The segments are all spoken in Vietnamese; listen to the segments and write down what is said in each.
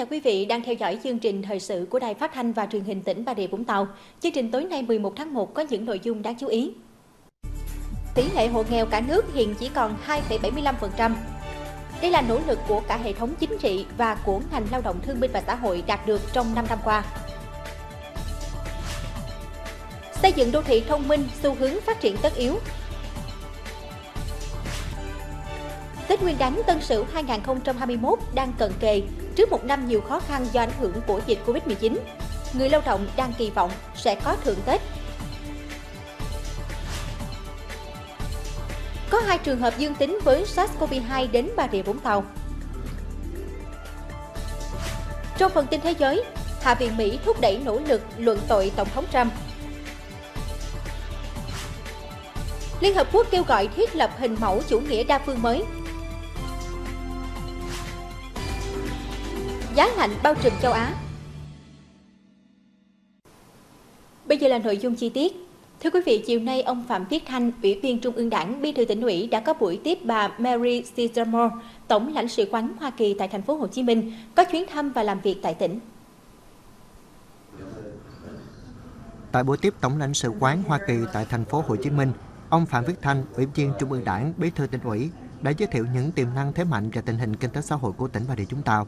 chào quý vị đang theo dõi chương trình thời sự của Đài Phát thanh và Truyền hình tỉnh Bà Rịa Vũng Tàu. Chương trình tối nay 11 tháng 1 có những nội dung đáng chú ý. Tỷ lệ hộ nghèo cả nước hiện chỉ còn 2,75%. Đây là nỗ lực của cả hệ thống chính trị và của ngành lao động thương binh và xã hội đạt được trong 5 năm qua. Xây dựng đô thị thông minh, xu hướng phát triển tất yếu, Tết Nguyên đán Tân Sửu 2021 đang cận kề, trước một năm nhiều khó khăn do ảnh hưởng của dịch Covid-19. Người lao động đang kỳ vọng sẽ có thưởng Tết. Có hai trường hợp dương tính với SARS-CoV-2 đến Bà Rịa Vũng Tàu. Trong phần tin thế giới, Hạ viện Mỹ thúc đẩy nỗ lực luận tội Tổng thống Trump. Liên Hợp Quốc kêu gọi thiết lập hình mẫu chủ nghĩa đa phương mới giá lạnh bao trùm châu Á. Bây giờ là nội dung chi tiết. Thưa quý vị, chiều nay ông Phạm Viết Thanh, Ủy viên Trung ương Đảng, Bí thư tỉnh ủy đã có buổi tiếp bà Mary Cedar Tổng lãnh sự quán Hoa Kỳ tại thành phố Hồ Chí Minh, có chuyến thăm và làm việc tại tỉnh. Tại buổi tiếp Tổng lãnh sự quán Hoa Kỳ tại thành phố Hồ Chí Minh, ông Phạm Viết Thanh, Ủy viên Trung ương Đảng, Bí thư tỉnh ủy đã giới thiệu những tiềm năng thế mạnh và tình hình kinh tế xã hội của tỉnh Bà Rịa Vũng Tàu.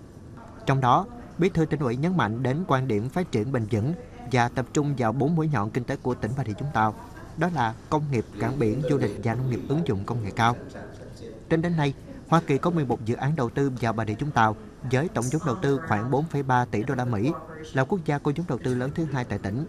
Trong đó, Bí thư tỉnh ủy nhấn mạnh đến quan điểm phát triển bền vững và tập trung vào bốn mũi nhọn kinh tế của tỉnh Bà Rịa Vũng Tàu, đó là công nghiệp, cảng biển, du lịch và nông nghiệp ứng dụng công nghệ cao. Tính đến nay, Hoa Kỳ có 11 dự án đầu tư vào Bà Rịa Vũng Tàu với tổng vốn đầu tư khoảng 4,3 tỷ đô la Mỹ, là quốc gia có vốn đầu tư lớn thứ hai tại tỉnh.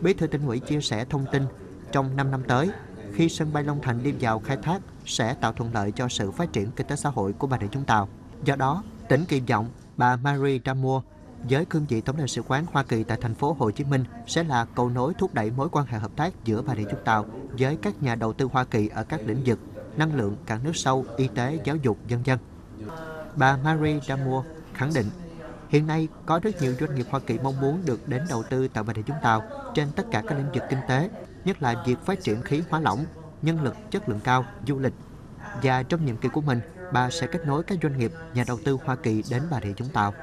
Bí thư tỉnh ủy chia sẻ thông tin trong 5 năm tới, khi sân bay Long Thành đi vào khai thác sẽ tạo thuận lợi cho sự phát triển kinh tế xã hội của Bà Rịa Vũng Tàu. Do đó, tỉnh kỳ vọng bà Marie Damour với cương vị Tổng lãnh sự quán Hoa Kỳ tại thành phố Hồ Chí Minh sẽ là cầu nối thúc đẩy mối quan hệ hợp tác giữa Bà Rịa Vũng Tàu với các nhà đầu tư Hoa Kỳ ở các lĩnh vực năng lượng, cảng nước sâu, y tế, giáo dục, dân dân. Bà Marie Damour khẳng định Hiện nay, có rất nhiều doanh nghiệp Hoa Kỳ mong muốn được đến đầu tư tại Bà Rịa Vũng Tàu trên tất cả các lĩnh vực kinh tế, nhất là việc phát triển khí hóa lỏng, nhân lực chất lượng cao, du lịch. Và trong nhiệm kỳ của mình, bà sẽ kết nối các doanh nghiệp, nhà đầu tư Hoa Kỳ đến Bà Rịa Vũng Tàu.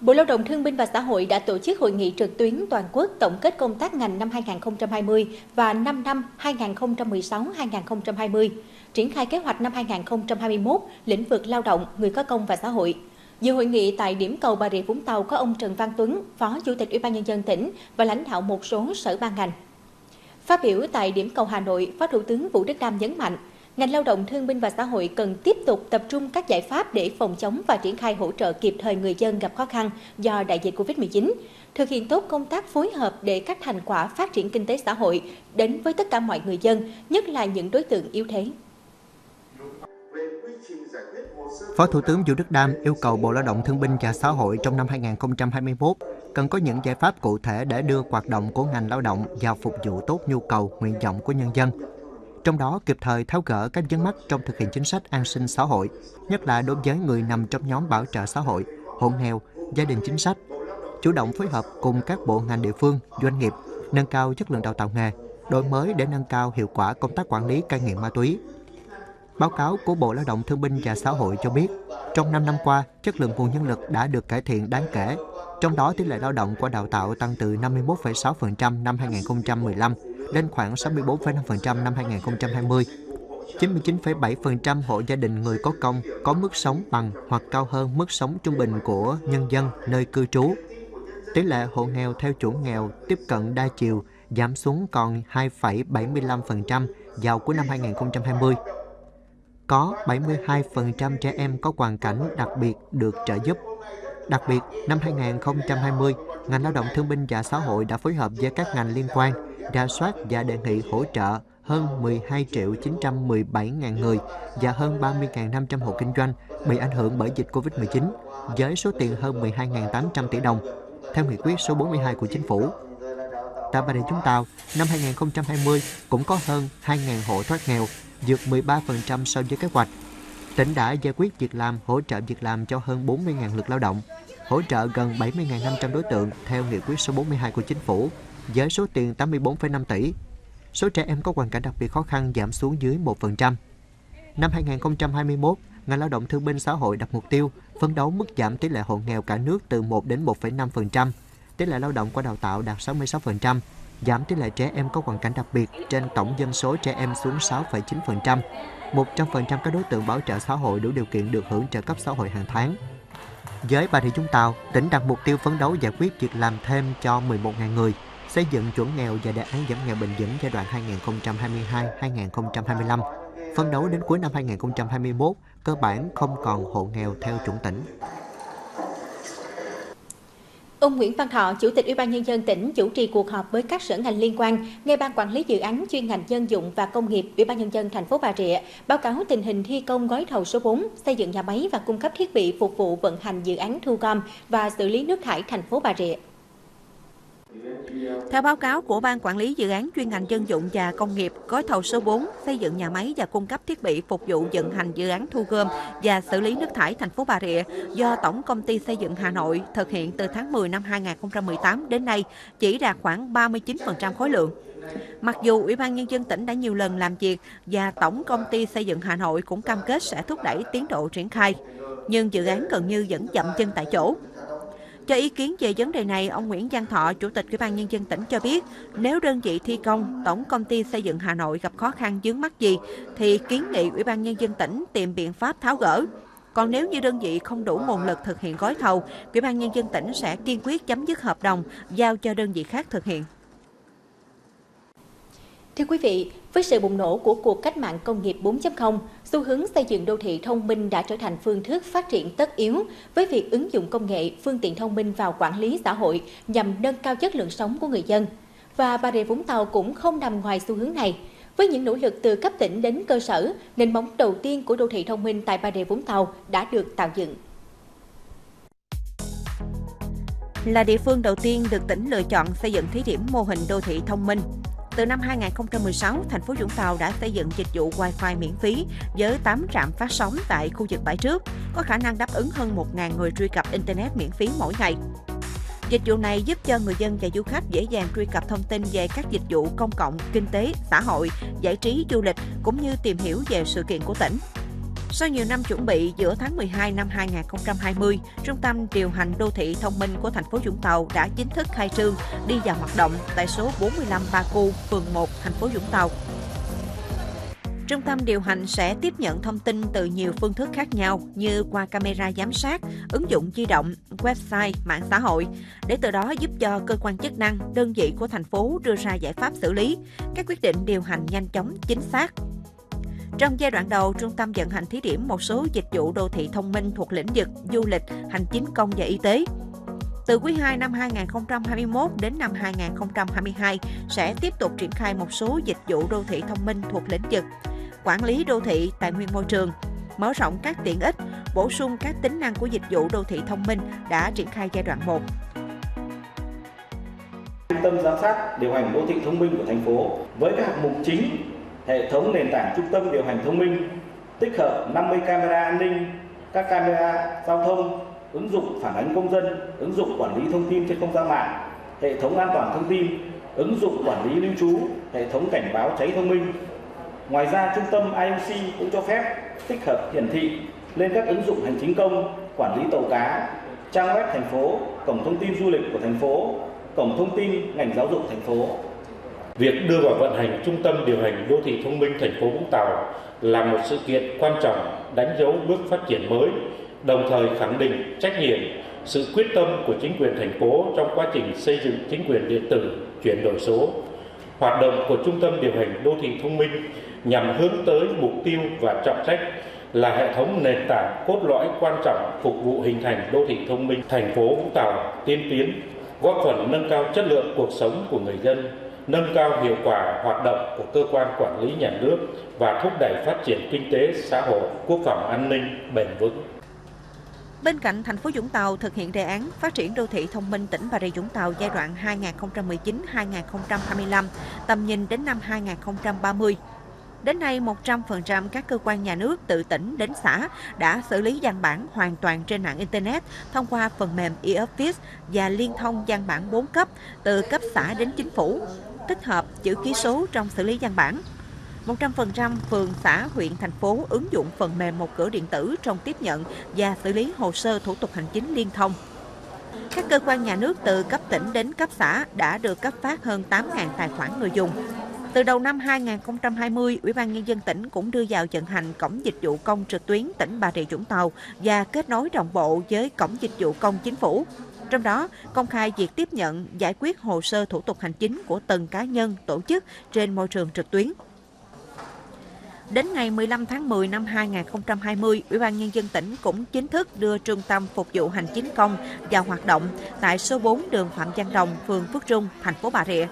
Bộ Lao động Thương binh và Xã hội đã tổ chức hội nghị trực tuyến toàn quốc tổng kết công tác ngành năm 2020 và 5 năm 2016-2020, triển khai kế hoạch năm 2021 lĩnh vực lao động, người có công và xã hội. Dự hội nghị tại điểm cầu Bà Rịa Vũng Tàu có ông Trần Văn Tuấn, Phó Chủ tịch Ủy ban nhân dân tỉnh và lãnh đạo một số sở ban ngành. Phát biểu tại điểm cầu Hà Nội, Phó Thủ tướng Vũ Đức Đam nhấn mạnh, ngành lao động thương binh và xã hội cần tiếp tục tập trung các giải pháp để phòng chống và triển khai hỗ trợ kịp thời người dân gặp khó khăn do đại dịch Covid-19, thực hiện tốt công tác phối hợp để các thành quả phát triển kinh tế xã hội đến với tất cả mọi người dân, nhất là những đối tượng yếu thế. Phó Thủ tướng Vũ Đức Đam yêu cầu Bộ Lao động Thương binh và Xã hội trong năm 2021 cần có những giải pháp cụ thể để đưa hoạt động của ngành lao động vào phục vụ tốt nhu cầu, nguyện vọng của nhân dân. Trong đó kịp thời tháo gỡ các vướng mắt trong thực hiện chính sách an sinh xã hội, nhất là đối với người nằm trong nhóm bảo trợ xã hội, hộ nghèo, gia đình chính sách, chủ động phối hợp cùng các bộ ngành địa phương, doanh nghiệp, nâng cao chất lượng đào tạo nghề, đổi mới để nâng cao hiệu quả công tác quản lý cai nghiện ma túy, Báo cáo của Bộ Lao động Thương binh và Xã hội cho biết, trong 5 năm qua, chất lượng nguồn nhân lực đã được cải thiện đáng kể. Trong đó, tỷ lệ lao động qua đào tạo tăng từ 51,6% năm 2015 lên khoảng 64,5% năm 2020. 99,7% hộ gia đình người có công có mức sống bằng hoặc cao hơn mức sống trung bình của nhân dân nơi cư trú. Tỷ lệ hộ nghèo theo chuẩn nghèo tiếp cận đa chiều giảm xuống còn 2,75% vào cuối năm 2020 có 72% trẻ em có hoàn cảnh đặc biệt được trợ giúp. Đặc biệt, năm 2020, ngành lao động thương binh và xã hội đã phối hợp với các ngành liên quan, ra soát và đề nghị hỗ trợ hơn 12 triệu 917 ngàn người và hơn 30.500 hộ kinh doanh bị ảnh hưởng bởi dịch Covid-19 với số tiền hơn 12.800 tỷ đồng, theo nghị quyết số 42 của chính phủ. Tại Bà Rịa Vũng Tàu, năm 2020 cũng có hơn 2.000 hộ thoát nghèo vượt 13% so với kế hoạch. Tỉnh đã giải quyết việc làm, hỗ trợ việc làm cho hơn 40.000 lượt lao động, hỗ trợ gần 70.500 đối tượng theo nghị quyết số 42 của chính phủ với số tiền 84,5 tỷ. Số trẻ em có hoàn cảnh đặc biệt khó khăn giảm xuống dưới 1%. Năm 2021, ngành lao động thương binh xã hội đặt mục tiêu phấn đấu mức giảm tỷ lệ hộ nghèo cả nước từ 1 đến 1,5%, tỷ lệ lao động qua đào tạo đạt 66%, giảm tỷ lệ trẻ em có hoàn cảnh đặc biệt trên tổng dân số trẻ em xuống 6,9%. 100% các đối tượng bảo trợ xã hội đủ điều kiện được hưởng trợ cấp xã hội hàng tháng. Với Bà Rịa Vũng Tàu, tỉnh đặt mục tiêu phấn đấu giải quyết việc làm thêm cho 11.000 người, xây dựng chuẩn nghèo và đề án giảm nghèo bền vững giai đoạn 2022-2025. Phấn đấu đến cuối năm 2021, cơ bản không còn hộ nghèo theo chuẩn tỉnh. Ông Nguyễn Văn Thọ, Chủ tịch Ủy ban nhân dân tỉnh chủ trì cuộc họp với các sở ngành liên quan, nghe ban quản lý dự án chuyên ngành dân dụng và công nghiệp Ủy ban nhân dân thành phố Bà Rịa báo cáo tình hình thi công gói thầu số 4 xây dựng nhà máy và cung cấp thiết bị phục vụ vận hành dự án thu gom và xử lý nước thải thành phố Bà Rịa. Theo báo cáo của Ban Quản lý Dự án chuyên ngành dân dụng và công nghiệp, gói thầu số 4 xây dựng nhà máy và cung cấp thiết bị phục vụ vận hành dự án thu gom và xử lý nước thải thành phố Bà Rịa do Tổng Công ty Xây dựng Hà Nội thực hiện từ tháng 10 năm 2018 đến nay chỉ đạt khoảng 39% khối lượng. Mặc dù Ủy ban Nhân dân tỉnh đã nhiều lần làm việc và Tổng Công ty Xây dựng Hà Nội cũng cam kết sẽ thúc đẩy tiến độ triển khai, nhưng dự án gần như vẫn chậm chân tại chỗ. Cho ý kiến về vấn đề này, ông Nguyễn Văn Thọ, Chủ tịch Ủy ban Nhân dân tỉnh cho biết, nếu đơn vị thi công, Tổng Công ty Xây dựng Hà Nội gặp khó khăn vướng mắt gì, thì kiến nghị Ủy ban Nhân dân tỉnh tìm biện pháp tháo gỡ. Còn nếu như đơn vị không đủ nguồn lực thực hiện gói thầu, Ủy ban Nhân dân tỉnh sẽ kiên quyết chấm dứt hợp đồng, giao cho đơn vị khác thực hiện. Thưa quý vị, với sự bùng nổ của cuộc cách mạng công nghiệp 4.0, xu hướng xây dựng đô thị thông minh đã trở thành phương thức phát triển tất yếu với việc ứng dụng công nghệ, phương tiện thông minh vào quản lý xã hội nhằm nâng cao chất lượng sống của người dân. Và Bà Rịa Vũng Tàu cũng không nằm ngoài xu hướng này. Với những nỗ lực từ cấp tỉnh đến cơ sở, nền móng đầu tiên của đô thị thông minh tại Bà Rịa Vũng Tàu đã được tạo dựng. Là địa phương đầu tiên được tỉnh lựa chọn xây dựng thí điểm mô hình đô thị thông minh, từ năm 2016, thành phố Vũng Tàu đã xây dựng dịch vụ Wi-Fi miễn phí với 8 trạm phát sóng tại khu vực bãi trước, có khả năng đáp ứng hơn 1.000 người truy cập Internet miễn phí mỗi ngày. Dịch vụ này giúp cho người dân và du khách dễ dàng truy cập thông tin về các dịch vụ công cộng, kinh tế, xã hội, giải trí, du lịch cũng như tìm hiểu về sự kiện của tỉnh. Sau nhiều năm chuẩn bị, giữa tháng 12 năm 2020, Trung tâm điều hành đô thị thông minh của thành phố Vũng Tàu đã chính thức khai trương đi vào hoạt động tại số 45 Ba Cu, phường 1, thành phố Vũng Tàu. Trung tâm điều hành sẽ tiếp nhận thông tin từ nhiều phương thức khác nhau như qua camera giám sát, ứng dụng di động, website, mạng xã hội, để từ đó giúp cho cơ quan chức năng, đơn vị của thành phố đưa ra giải pháp xử lý, các quyết định điều hành nhanh chóng, chính xác, trong giai đoạn đầu, trung tâm vận hành thí điểm một số dịch vụ đô thị thông minh thuộc lĩnh vực du lịch, hành chính công và y tế. Từ quý 2 năm 2021 đến năm 2022 sẽ tiếp tục triển khai một số dịch vụ đô thị thông minh thuộc lĩnh vực quản lý đô thị, tài nguyên môi trường, mở rộng các tiện ích, bổ sung các tính năng của dịch vụ đô thị thông minh đã triển khai giai đoạn 1. Trung tâm giám sát điều hành đô thị thông minh của thành phố với các hạng mục chính hệ thống nền tảng trung tâm điều hành thông minh tích hợp 50 camera an ninh, các camera giao thông, ứng dụng phản ánh công dân, ứng dụng quản lý thông tin trên không gian mạng, hệ thống an toàn thông tin, ứng dụng quản lý lưu trú, hệ thống cảnh báo cháy thông minh. Ngoài ra, trung tâm IOC cũng cho phép tích hợp hiển thị lên các ứng dụng hành chính công, quản lý tàu cá, trang web thành phố, cổng thông tin du lịch của thành phố, cổng thông tin ngành giáo dục thành phố. Việc đưa vào vận hành trung tâm điều hành đô thị thông minh thành phố Vũng Tàu là một sự kiện quan trọng đánh dấu bước phát triển mới, đồng thời khẳng định trách nhiệm, sự quyết tâm của chính quyền thành phố trong quá trình xây dựng chính quyền điện tử, chuyển đổi số. Hoạt động của trung tâm điều hành đô thị thông minh nhằm hướng tới mục tiêu và trọng trách là hệ thống nền tảng cốt lõi quan trọng phục vụ hình thành đô thị thông minh thành phố Vũng Tàu tiên tiến, góp phần nâng cao chất lượng cuộc sống của người dân nâng cao hiệu quả hoạt động của cơ quan quản lý nhà nước và thúc đẩy phát triển kinh tế, xã hội, quốc phòng an ninh bền vững. Bên cạnh thành phố Vũng Tàu thực hiện đề án phát triển đô thị thông minh tỉnh Bà Rịa Vũng Tàu giai đoạn 2019-2025, tầm nhìn đến năm 2030. Đến nay, 100% các cơ quan nhà nước từ tỉnh đến xã đã xử lý văn bản hoàn toàn trên mạng Internet thông qua phần mềm e-office và liên thông văn bản 4 cấp từ cấp xã đến chính phủ tích hợp chữ ký số trong xử lý văn bản. 100% phường, xã, huyện, thành phố ứng dụng phần mềm một cửa điện tử trong tiếp nhận và xử lý hồ sơ thủ tục hành chính liên thông. Các cơ quan nhà nước từ cấp tỉnh đến cấp xã đã được cấp phát hơn 8.000 tài khoản người dùng. Từ đầu năm 2020, Ủy ban Nhân dân tỉnh cũng đưa vào vận hành Cổng Dịch vụ Công trực tuyến tỉnh Bà Rịa Vũng Tàu và kết nối đồng bộ với Cổng Dịch vụ Công Chính phủ. Trong đó, công khai việc tiếp nhận, giải quyết hồ sơ thủ tục hành chính của từng cá nhân, tổ chức trên môi trường trực tuyến. Đến ngày 15 tháng 10 năm 2020, Ủy ban Nhân dân tỉnh cũng chính thức đưa Trung tâm Phục vụ Hành chính công vào hoạt động tại số 4 đường Phạm Văn Đồng, phường Phước Trung, thành phố Bà Rịa.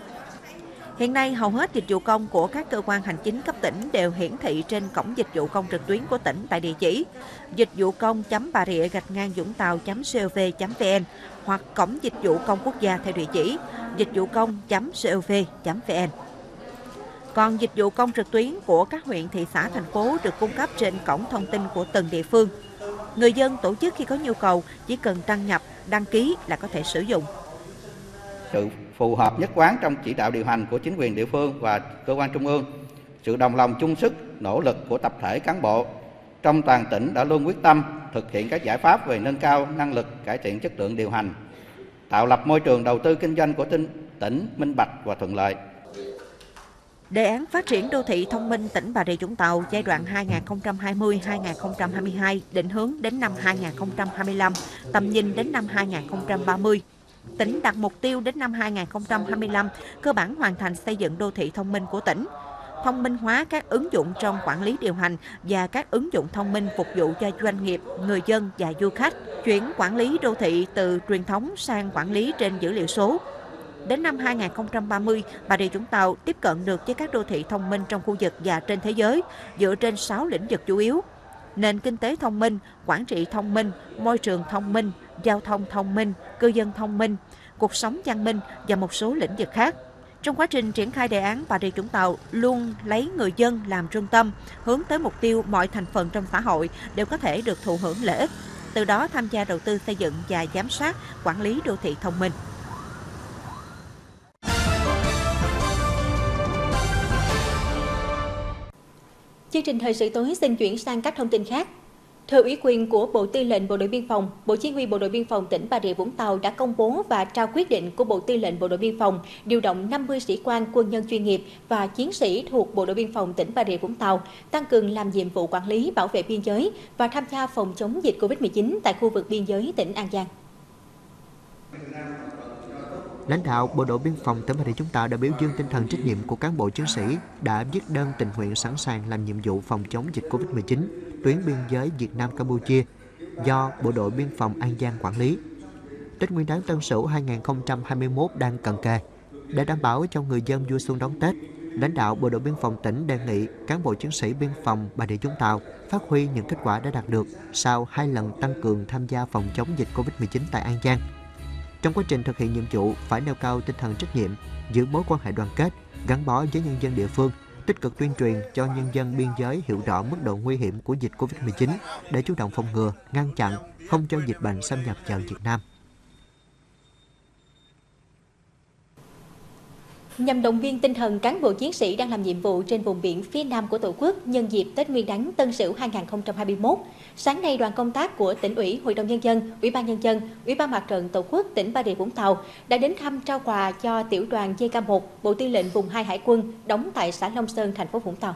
Hiện nay, hầu hết dịch vụ công của các cơ quan hành chính cấp tỉnh đều hiển thị trên cổng dịch vụ công trực tuyến của tỉnh tại địa chỉ dịch vụ công bà rịa gạch ngang vũng tàu cov vn hoặc cổng dịch vụ công quốc gia theo địa chỉ dịch vụ công cov vn còn dịch vụ công trực tuyến của các huyện, thị xã, thành phố được cung cấp trên cổng thông tin của từng địa phương. Người dân tổ chức khi có nhu cầu chỉ cần đăng nhập, đăng ký là có thể sử dụng. Sự phù hợp nhất quán trong chỉ đạo điều hành của chính quyền địa phương và cơ quan trung ương, sự đồng lòng chung sức, nỗ lực của tập thể cán bộ trong toàn tỉnh đã luôn quyết tâm thực hiện các giải pháp về nâng cao năng lực, cải thiện chất lượng điều hành, tạo lập môi trường đầu tư kinh doanh của tỉnh minh bạch và thuận lợi. Đề án phát triển đô thị thông minh tỉnh Bà Rịa Vũng Tàu giai đoạn 2020-2022 định hướng đến năm 2025, tầm nhìn đến năm 2030. Tỉnh đặt mục tiêu đến năm 2025 cơ bản hoàn thành xây dựng đô thị thông minh của tỉnh, thông minh hóa các ứng dụng trong quản lý điều hành và các ứng dụng thông minh phục vụ cho doanh nghiệp, người dân và du khách, chuyển quản lý đô thị từ truyền thống sang quản lý trên dữ liệu số, Đến năm 2030, Bà Rịa Vũng Tàu tiếp cận được với các đô thị thông minh trong khu vực và trên thế giới dựa trên 6 lĩnh vực chủ yếu. Nền kinh tế thông minh, quản trị thông minh, môi trường thông minh, giao thông thông minh, cư dân thông minh, cuộc sống văn minh và một số lĩnh vực khác. Trong quá trình triển khai đề án, Bà Rịa Vũng Tàu luôn lấy người dân làm trung tâm, hướng tới mục tiêu mọi thành phần trong xã hội đều có thể được thụ hưởng lợi ích, từ đó tham gia đầu tư xây dựng và giám sát, quản lý đô thị thông minh. Chương trình thời sự tối xin chuyển sang các thông tin khác. Thưa ủy quyền của Bộ Tư lệnh Bộ đội Biên phòng, Bộ Chỉ huy Bộ đội Biên phòng tỉnh Bà Rịa Vũng Tàu đã công bố và trao quyết định của Bộ Tư lệnh Bộ đội Biên phòng điều động 50 sĩ quan quân nhân chuyên nghiệp và chiến sĩ thuộc Bộ đội Biên phòng tỉnh Bà Rịa Vũng Tàu tăng cường làm nhiệm vụ quản lý bảo vệ biên giới và tham gia phòng chống dịch COVID-19 tại khu vực biên giới tỉnh An Giang. Lãnh đạo Bộ đội Biên phòng tỉnh Bà Rịa chúng ta đã biểu dương tinh thần trách nhiệm của cán bộ chiến sĩ đã viết đơn tình nguyện sẵn sàng làm nhiệm vụ phòng chống dịch Covid-19 tuyến biên giới Việt Nam Campuchia do Bộ đội Biên phòng An Giang quản lý. Tết Nguyên đán Tân Sửu 2021 đang cận kề. Để đảm bảo cho người dân vui xuân đón Tết, lãnh đạo Bộ đội Biên phòng tỉnh đề nghị cán bộ chiến sĩ biên phòng Bà Rịa Vũng Tàu phát huy những kết quả đã đạt được sau hai lần tăng cường tham gia phòng chống dịch Covid-19 tại An Giang – trong quá trình thực hiện nhiệm vụ, phải nêu cao tinh thần trách nhiệm, giữ mối quan hệ đoàn kết, gắn bó với nhân dân địa phương, tích cực tuyên truyền cho nhân dân biên giới hiểu rõ mức độ nguy hiểm của dịch Covid-19 để chủ động phòng ngừa, ngăn chặn, không cho dịch bệnh xâm nhập vào Việt Nam. Nhằm động viên tinh thần cán bộ chiến sĩ đang làm nhiệm vụ trên vùng biển phía Nam của Tổ quốc nhân dịp Tết Nguyên đán Tân Sửu 2021, sáng nay đoàn công tác của tỉnh ủy, Hội đồng nhân dân, Ủy ban nhân dân, Ủy ban Mặt trận Tổ quốc tỉnh Bà Rịa Vũng Tàu đã đến thăm trao quà cho tiểu đoàn JK1, Bộ Tư lệnh vùng 2 Hải quân đóng tại xã Long Sơn, thành phố Vũng Tàu.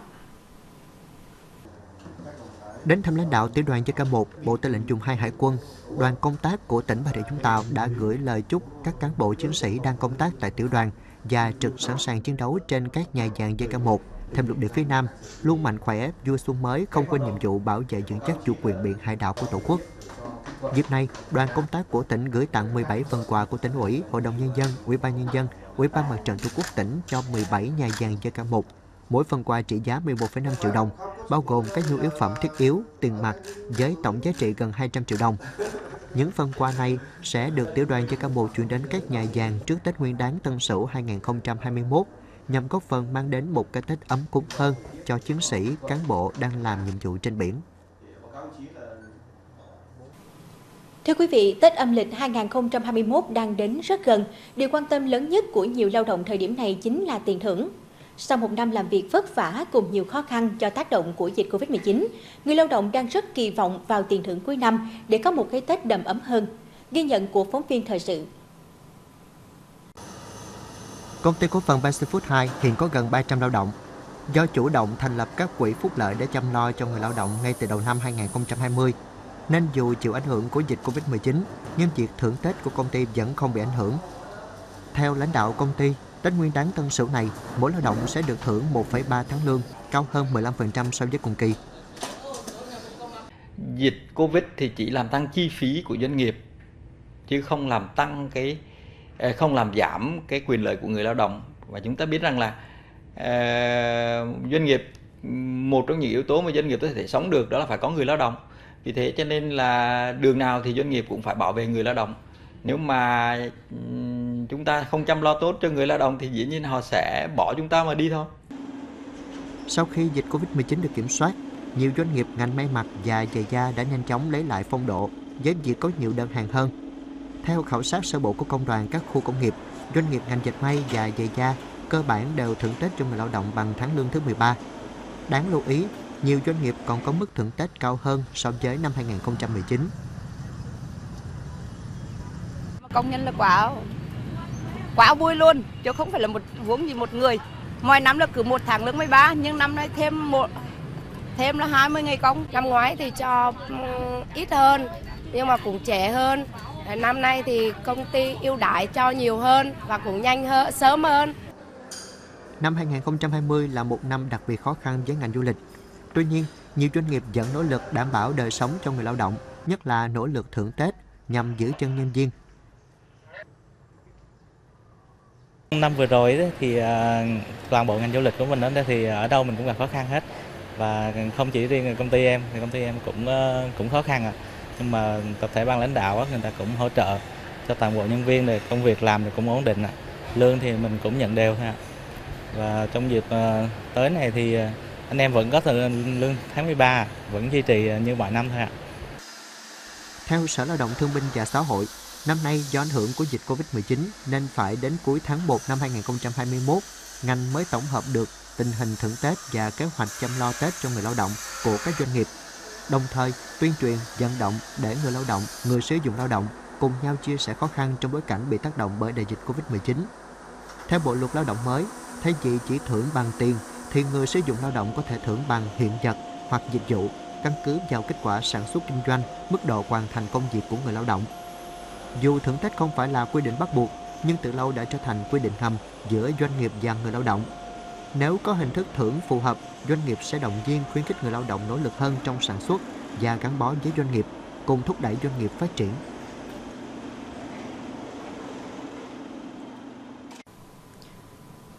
Đến thăm lãnh đạo tiểu đoàn JK1, Bộ Tư lệnh vùng 2 Hải quân, đoàn công tác của tỉnh Bà Rịa Vũng Tàu đã gửi lời chúc các cán bộ chiến sĩ đang công tác tại tiểu đoàn và trực sẵn sàng chiến đấu trên các nhà giàn JK1 thêm lục địa phía Nam, luôn mạnh khỏe, vui xuân mới không quên nhiệm vụ bảo vệ vững chắc chủ quyền biển hải đảo của Tổ quốc. Dịp này, đoàn công tác của tỉnh gửi tặng 17 phần quà của tỉnh ủy, Hội đồng Nhân dân, Ủy ban Nhân dân, Ủy ban Mặt trận Tổ quốc tỉnh cho 17 nhà giàn JK1. Mỗi phần quà trị giá 11,5 triệu đồng, bao gồm các nhu yếu phẩm thiết yếu, tiền mặt với tổng giá trị gần 200 triệu đồng. Những phần quà này sẽ được tiểu đoàn cho cán bộ chuyển đến các nhà giàn trước Tết Nguyên đán Tân Sửu 2021 nhằm góp phần mang đến một cái Tết ấm cúng hơn cho chiến sĩ, cán bộ đang làm nhiệm vụ trên biển. Thưa quý vị, Tết âm lịch 2021 đang đến rất gần. Điều quan tâm lớn nhất của nhiều lao động thời điểm này chính là tiền thưởng. Sau một năm làm việc vất vả cùng nhiều khó khăn do tác động của dịch Covid-19, người lao động đang rất kỳ vọng vào tiền thưởng cuối năm để có một cái Tết đầm ấm hơn. Ghi nhận của phóng viên thời sự. Công ty cổ phần Pacific 2 hiện có gần 300 lao động. Do chủ động thành lập các quỹ phúc lợi để chăm lo cho người lao động ngay từ đầu năm 2020, nên dù chịu ảnh hưởng của dịch Covid-19, nhưng việc thưởng Tết của công ty vẫn không bị ảnh hưởng. Theo lãnh đạo công ty, Tết Nguyên đán Tân Sửu này, mỗi lao động sẽ được thưởng 1,3 tháng lương, cao hơn 15% so với cùng kỳ. Dịch Covid thì chỉ làm tăng chi phí của doanh nghiệp chứ không làm tăng cái Ờ, không làm giảm cái quyền lợi của người lao động và chúng ta biết rằng là ờ, doanh nghiệp một trong những yếu tố mà doanh nghiệp có thể sống được đó là phải có người lao động vì thế cho nên là đường nào thì doanh nghiệp cũng phải bảo vệ người lao động nếu mà chúng ta không chăm lo tốt cho người lao động thì dĩ nhiên họ sẽ bỏ chúng ta mà đi thôi. Sau khi dịch Covid-19 được kiểm soát, nhiều doanh nghiệp ngành may mặc và giày da đã nhanh chóng lấy lại phong độ với việc có nhiều đơn hàng hơn. Theo khảo sát sơ bộ của công đoàn các khu công nghiệp, doanh nghiệp ngành dệt may và giày da cơ bản đều thưởng Tết cho người lao động bằng tháng lương thứ 13. Đáng lưu ý, nhiều doanh nghiệp còn có mức thưởng Tết cao hơn so với năm 2019. Công nhân là quá quá vui luôn chứ không phải là một vốn gì một người mọi năm là cứ một tháng lương 13 nhưng năm nay thêm một thêm là 20 ngày công năm ngoái thì cho ít hơn nhưng mà cũng trẻ hơn năm nay thì công ty ưu đãi cho nhiều hơn và cũng nhanh hơn sớm hơn. Năm 2020 là một năm đặc biệt khó khăn với ngành du lịch. Tuy nhiên, nhiều doanh nghiệp vẫn nỗ lực đảm bảo đời sống cho người lao động, nhất là nỗ lực thưởng Tết nhằm giữ chân nhân viên. Năm vừa rồi thì à, toàn bộ ngành du lịch của mình đó thì ở đâu mình cũng gặp khó khăn hết. Và không chỉ riêng công ty em thì công ty em cũng ờ, cũng khó khăn à nhưng mà tập thể ban lãnh đạo người ta cũng hỗ trợ cho toàn bộ nhân viên để công việc làm thì cũng ổn định lương thì mình cũng nhận đều ha và trong dịp ờ, tới này thì ờ, anh em vẫn có lương tháng 13 vẫn duy trì ờ, như mọi năm thôi ạ. Theo Sở Lao động Thương binh và Xã hội, Năm nay do ảnh hưởng của dịch Covid-19 nên phải đến cuối tháng 1 năm 2021, ngành mới tổng hợp được tình hình thưởng Tết và kế hoạch chăm lo Tết cho người lao động của các doanh nghiệp. Đồng thời, tuyên truyền, vận động để người lao động, người sử dụng lao động cùng nhau chia sẻ khó khăn trong bối cảnh bị tác động bởi đại dịch Covid-19. Theo Bộ luật lao động mới, thay vì chỉ thưởng bằng tiền thì người sử dụng lao động có thể thưởng bằng hiện vật hoặc dịch vụ căn cứ vào kết quả sản xuất kinh doanh, mức độ hoàn thành công việc của người lao động dù thưởng Tết không phải là quy định bắt buộc, nhưng từ lâu đã trở thành quy định hầm giữa doanh nghiệp và người lao động. Nếu có hình thức thưởng phù hợp, doanh nghiệp sẽ động viên khuyến khích người lao động nỗ lực hơn trong sản xuất và gắn bó với doanh nghiệp, cùng thúc đẩy doanh nghiệp phát triển.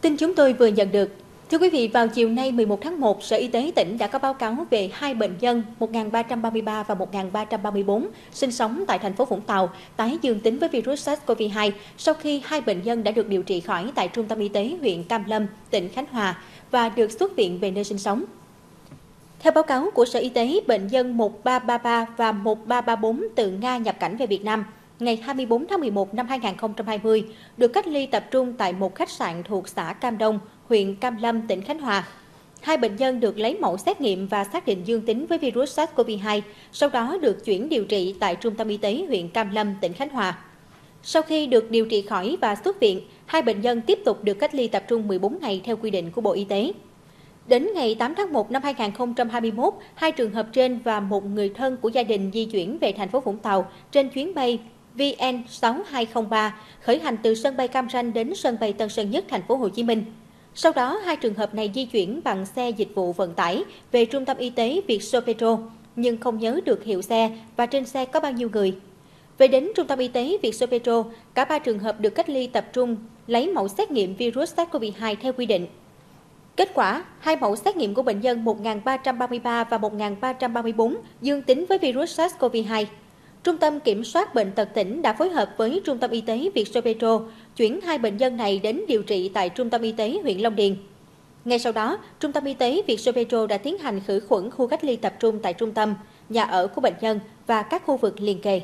Tin chúng tôi vừa nhận được, Thưa quý vị, vào chiều nay 11 tháng 1, Sở Y tế tỉnh đã có báo cáo về hai bệnh nhân 1333 và 1334 sinh sống tại thành phố Vũng Tàu tái dương tính với virus SARS-CoV-2 sau khi hai bệnh nhân đã được điều trị khỏi tại Trung tâm Y tế huyện Cam Lâm, tỉnh Khánh Hòa và được xuất viện về nơi sinh sống. Theo báo cáo của Sở Y tế, bệnh nhân 1333 và 1334 từ Nga nhập cảnh về Việt Nam ngày 24 tháng 11 năm 2020 được cách ly tập trung tại một khách sạn thuộc xã Cam Đông, huyện Cam Lâm, tỉnh Khánh Hòa. Hai bệnh nhân được lấy mẫu xét nghiệm và xác định dương tính với virus SARS-CoV-2, sau đó được chuyển điều trị tại Trung tâm Y tế huyện Cam Lâm, tỉnh Khánh Hòa. Sau khi được điều trị khỏi và xuất viện, hai bệnh nhân tiếp tục được cách ly tập trung 14 ngày theo quy định của Bộ Y tế. Đến ngày 8 tháng 1 năm 2021, hai trường hợp trên và một người thân của gia đình di chuyển về thành phố Vũng Tàu trên chuyến bay VN6203 khởi hành từ sân bay Cam Ranh đến sân bay Tân Sơn Nhất, thành phố Hồ Chí Minh. Sau đó, hai trường hợp này di chuyển bằng xe dịch vụ vận tải về trung tâm y tế Việt Petro, nhưng không nhớ được hiệu xe và trên xe có bao nhiêu người. Về đến trung tâm y tế Việt Petro, cả ba trường hợp được cách ly tập trung lấy mẫu xét nghiệm virus SARS-CoV-2 theo quy định. Kết quả, hai mẫu xét nghiệm của bệnh nhân 1333 và 1334 dương tính với virus SARS-CoV-2. Trung tâm Kiểm soát Bệnh tật tỉnh đã phối hợp với Trung tâm Y tế Vietso chuyển hai bệnh nhân này đến điều trị tại Trung tâm Y tế huyện Long Điền. Ngay sau đó, Trung tâm Y tế Vietso đã tiến hành khử khuẩn khu cách ly tập trung tại trung tâm, nhà ở của bệnh nhân và các khu vực liền kề.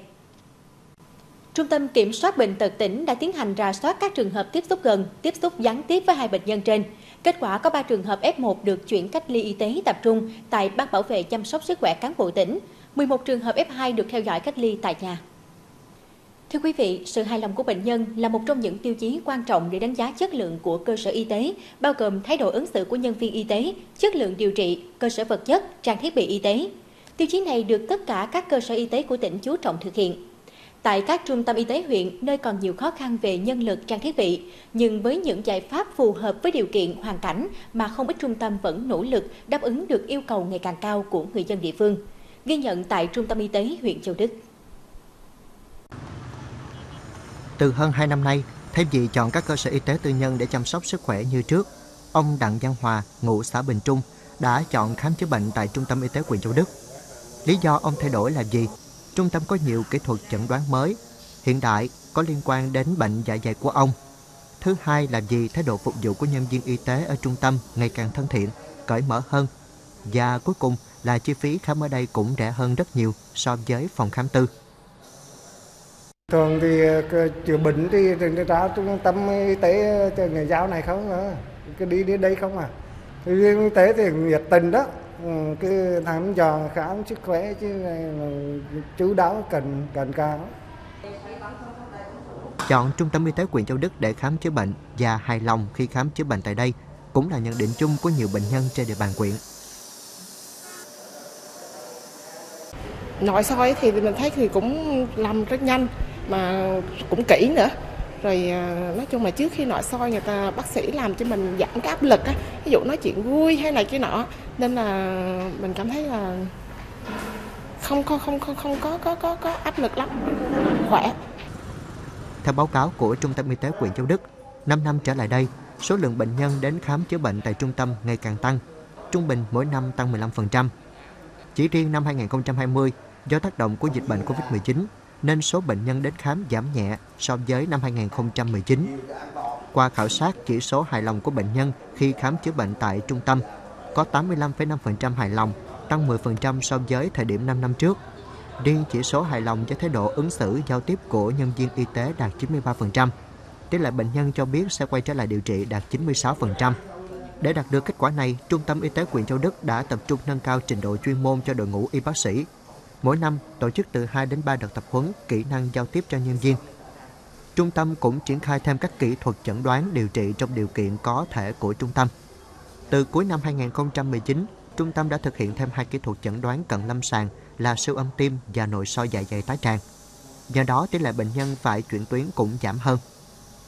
Trung tâm Kiểm soát Bệnh tật tỉnh đã tiến hành rà soát các trường hợp tiếp xúc gần, tiếp xúc gián tiếp với hai bệnh nhân trên. Kết quả có 3 trường hợp F1 được chuyển cách ly y tế tập trung tại Ban bảo vệ chăm sóc sức khỏe cán bộ tỉnh. 11 trường hợp F2 được theo dõi cách ly tại nhà. Thưa quý vị, sự hài lòng của bệnh nhân là một trong những tiêu chí quan trọng để đánh giá chất lượng của cơ sở y tế, bao gồm thái độ ứng xử của nhân viên y tế, chất lượng điều trị, cơ sở vật chất, trang thiết bị y tế. Tiêu chí này được tất cả các cơ sở y tế của tỉnh chú trọng thực hiện. Tại các trung tâm y tế huyện, nơi còn nhiều khó khăn về nhân lực trang thiết bị, nhưng với những giải pháp phù hợp với điều kiện hoàn cảnh mà không ít trung tâm vẫn nỗ lực đáp ứng được yêu cầu ngày càng cao của người dân địa phương. Ghi nhận tại trung tâm y tế huyện Châu Đức. Từ hơn 2 năm nay, thay vì chọn các cơ sở y tế tư nhân để chăm sóc sức khỏe như trước, ông Đặng Văn Hòa, ngụ xã Bình Trung, đã chọn khám chữa bệnh tại trung tâm y tế huyện Châu Đức. Lý do ông thay đổi là gì? Trung tâm có nhiều kỹ thuật chẩn đoán mới, hiện đại có liên quan đến bệnh dạ dày của ông. Thứ hai là vì thái độ phục vụ của nhân viên y tế ở trung tâm ngày càng thân thiện, cởi mở hơn. Và cuối cùng là chi phí khám ở đây cũng rẻ hơn rất nhiều so với phòng khám tư. Thường thì chữa bệnh thì ra trung tâm y tế cho người giáo này không à. Cứ đi đến đây không à. Y tế thì nhiệt tình đó. Ừ, cứ thăm dò khám sức khỏe chứ này là chú đáo cần cần cao. Chọn trung tâm y tế huyện Châu Đức để khám chữa bệnh và hài lòng khi khám chữa bệnh tại đây cũng là nhận định chung của nhiều bệnh nhân trên địa bàn huyện. Nội soi thì mình thấy thì cũng làm rất nhanh, mà cũng kỹ nữa. Rồi à, nói chung là trước khi nội soi người ta, bác sĩ làm cho mình giảm cái áp lực á, ví dụ nói chuyện vui hay này kia nọ, nên là mình cảm thấy là không không không không không có có có có áp lực lắm, khỏe. Theo báo cáo của trung tâm y tế huyện Châu Đức 5 năm trở lại đây, số lượng bệnh nhân đến khám chữa bệnh tại trung tâm ngày càng tăng, trung bình mỗi năm tăng 15% chỉ riêng năm 2020 do tác động của dịch bệnh Covid-19 nên số bệnh nhân đến khám giảm nhẹ so với năm 2019. Qua khảo sát chỉ số hài lòng của bệnh nhân khi khám chữa bệnh tại trung tâm, có 85,5% hài lòng, tăng 10% so với thời điểm 5 năm trước. Riêng chỉ số hài lòng cho thái độ ứng xử giao tiếp của nhân viên y tế đạt 93%. Tỷ lệ bệnh nhân cho biết sẽ quay trở lại điều trị đạt 96%. Để đạt được kết quả này, Trung tâm Y tế quyền Châu Đức đã tập trung nâng cao trình độ chuyên môn cho đội ngũ y bác sĩ, Mỗi năm tổ chức từ 2 đến 3 đợt tập huấn kỹ năng giao tiếp cho nhân viên. Trung tâm cũng triển khai thêm các kỹ thuật chẩn đoán điều trị trong điều kiện có thể của trung tâm. Từ cuối năm 2019, trung tâm đã thực hiện thêm hai kỹ thuật chẩn đoán cận lâm sàng là siêu âm tim và nội soi dạ dày tái tràng. Do đó, tỷ lệ bệnh nhân phải chuyển tuyến cũng giảm hơn.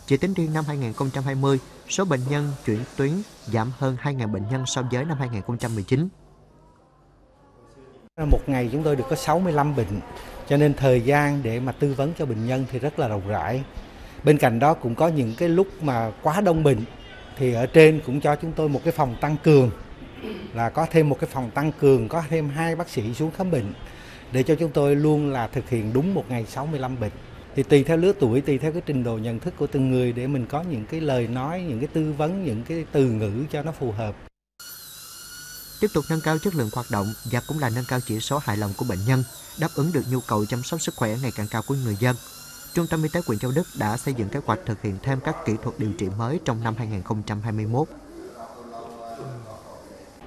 Chỉ tính riêng năm 2020, số bệnh nhân chuyển tuyến giảm hơn 2.000 bệnh nhân so với năm 2019. Ờ, một ngày chúng tôi được có 65 bệnh, cho nên thời gian để mà tư vấn cho bệnh nhân thì rất là rộng rãi. Bên cạnh đó cũng có những cái lúc mà quá đông bệnh thì ở trên cũng cho chúng tôi một cái phòng tăng cường là có thêm một cái phòng tăng cường, có thêm hai bác sĩ xuống khám bệnh để cho chúng tôi luôn là thực hiện đúng một ngày 65 bệnh. Thì tùy theo lứa tuổi, tùy theo cái trình độ nhận thức của từng người để mình có những cái lời nói, những cái tư vấn, những cái từ ngữ cho nó phù hợp tiếp tục nâng cao chất lượng hoạt động và cũng là nâng cao chỉ số hài lòng của bệnh nhân, đáp ứng được nhu cầu chăm sóc sức khỏe ngày càng cao của người dân. Trung tâm Y tế huyện Châu Đức đã xây dựng kế hoạch thực hiện thêm các kỹ thuật điều trị mới trong năm 2021.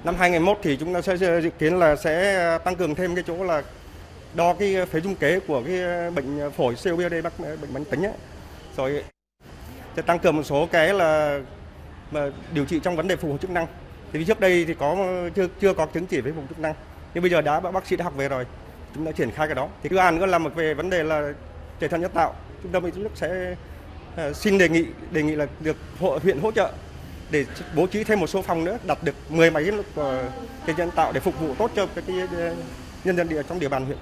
Năm 2021 thì chúng ta sẽ dự kiến là sẽ tăng cường thêm cái chỗ là đo cái phế dung kế của cái bệnh phổi COPD bệnh mãn tính ấy. Rồi sẽ tăng cường một số cái là mà điều trị trong vấn đề phục hồi chức năng thì trước đây thì có chưa chưa có chứng chỉ với phục chức năng. Nhưng bây giờ đã bác sĩ đã học về rồi. Chúng đã triển khai cái đó. Thì thứ hai nữa là một về vấn đề là chạy thận nhân tạo. Trung tâm y tế sẽ ờ, xin đề nghị đề nghị là được hộ, huyện hỗ trợ để bố trí thêm một số phòng nữa đặt được 10 máy chạy ờ, nhân tạo để phục vụ tốt cho cái, cái nhân dân địa trong địa bàn huyện.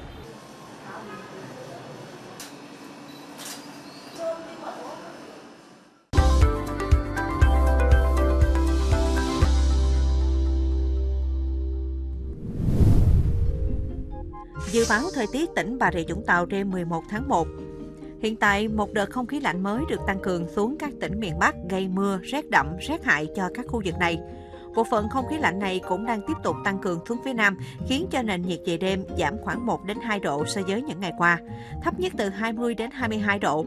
Báo thời tiết tỉnh Bà Rịa Vũng Tàu đêm 11 tháng 1. Hiện tại, một đợt không khí lạnh mới được tăng cường xuống các tỉnh miền Bắc gây mưa, rét đậm, rét hại cho các khu vực này. Bộ phận không khí lạnh này cũng đang tiếp tục tăng cường xuống phía Nam, khiến cho nền nhiệt về đêm giảm khoảng 1 đến 2 độ so với những ngày qua, thấp nhất từ 20 đến 22 độ.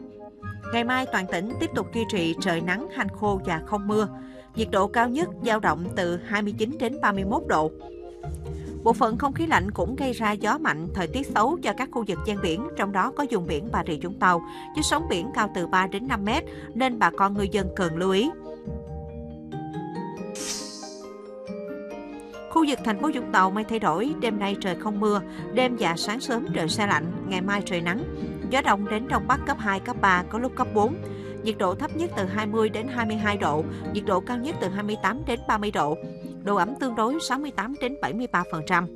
Ngày mai toàn tỉnh tiếp tục duy trì trời nắng, hanh khô và không mưa. Nhiệt độ cao nhất dao động từ 29 đến 31 độ. Bộ phận không khí lạnh cũng gây ra gió mạnh, thời tiết xấu cho các khu vực ven biển, trong đó có vùng biển Bà Rịa Vũng Tàu, với sóng biển cao từ 3 đến 5 mét, nên bà con ngư dân cần lưu ý. Khu vực thành phố Vũng Tàu mây thay đổi, đêm nay trời không mưa, đêm và sáng sớm trời xe lạnh, ngày mai trời nắng. Gió đông đến đông bắc cấp 2, cấp 3, có lúc cấp 4. Nhiệt độ thấp nhất từ 20 đến 22 độ, nhiệt độ cao nhất từ 28 đến 30 độ. Độ ẩm tương đối 68 đến 73%.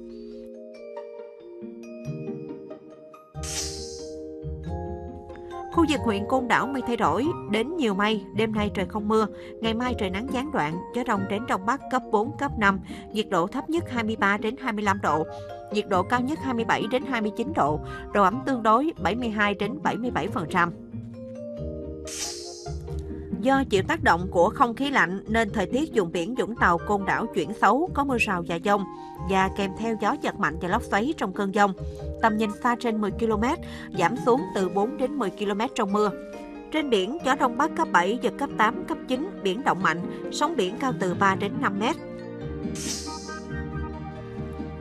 Khu vực huyện Côn Đảo mây thay đổi, đến nhiều mây, đêm nay trời không mưa, ngày mai trời nắng gián đoạn, gió đông đến đông bắc cấp 4, cấp 5, nhiệt độ thấp nhất 23 đến 25 độ, nhiệt độ cao nhất 27 đến 29 độ, độ ẩm tương đối 72 đến 77%. Do chịu tác động của không khí lạnh nên thời tiết vùng biển Vũng Tàu Côn Đảo chuyển xấu, có mưa rào và dông và kèm theo gió giật mạnh và lốc xoáy trong cơn dông. Tầm nhìn xa trên 10 km, giảm xuống từ 4 đến 10 km trong mưa. Trên biển, gió đông bắc cấp 7, giật cấp 8, cấp 9, biển động mạnh, sóng biển cao từ 3 đến 5 mét.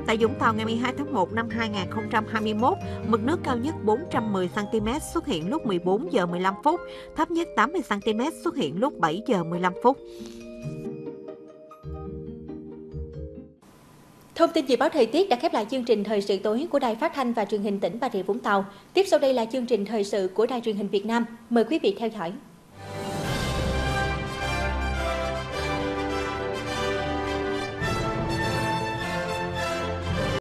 Tại Vũng Tàu ngày 12 tháng 1 năm 2021, mực nước cao nhất 410 cm xuất hiện lúc 14 giờ 15 phút, thấp nhất 80 cm xuất hiện lúc 7 giờ 15 phút. Thông tin dự báo thời tiết đã khép lại chương trình thời sự tối của Đài Phát thanh và Truyền hình tỉnh Bà Rịa Vũng Tàu. Tiếp sau đây là chương trình thời sự của Đài Truyền hình Việt Nam. Mời quý vị theo dõi.